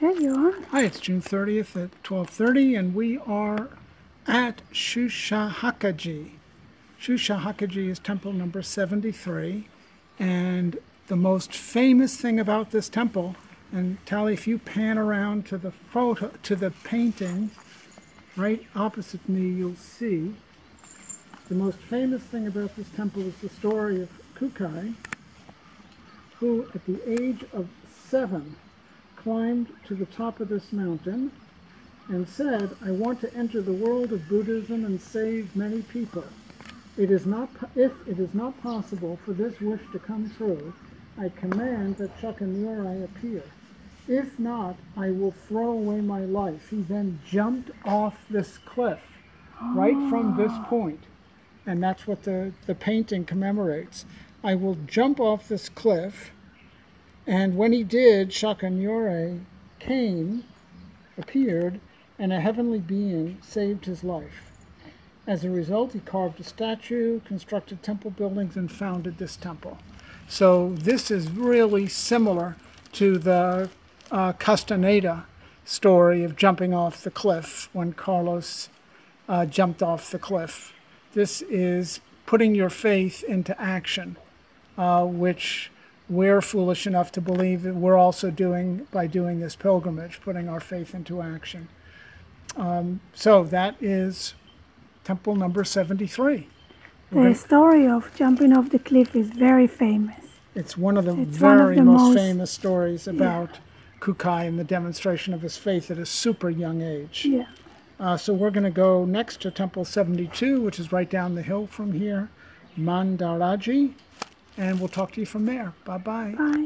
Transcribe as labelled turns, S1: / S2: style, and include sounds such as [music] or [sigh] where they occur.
S1: Okay, you're.
S2: Hi, it's June 30th at 12:30, and we are at Shusshakaji. Shusshakaji is temple number 73, and the most famous thing about this temple, and Tali, if you pan around to the photo, to the painting, right opposite me, you'll see the most famous thing about this temple is the story of Kukai, who, at the age of seven, climbed to the top of this mountain and said, I want to enter the world of Buddhism and save many people. It is not, if it is not possible for this wish to come true, I command that Shakyamuni appear. If not, I will throw away my life. He then jumped off this cliff right from this [gasps] point, and that's what the, the painting commemorates. I will jump off this cliff and when he did, Shakyamuni came, appeared, and a heavenly being saved his life. As a result, he carved a statue, constructed temple buildings, and founded this temple. So this is really similar to the uh, Castaneda story of jumping off the cliff when Carlos uh, jumped off the cliff. This is putting your faith into action, uh, which we're foolish enough to believe that we're also doing by doing this pilgrimage, putting our faith into action. Um, so that is temple number 73.
S1: The story of jumping off the cliff is very famous.
S2: It's one of the
S1: It's one of the
S2: most,
S1: most-
S2: famous stories about Kukai and the demonstration of his faith at a super young age.
S1: Yeah.
S2: Uh, so we're going to go next to Temple 72, which is right down the hill from here, Mandaraji, and we'll talk to you from there. Bye bye.
S1: Bye.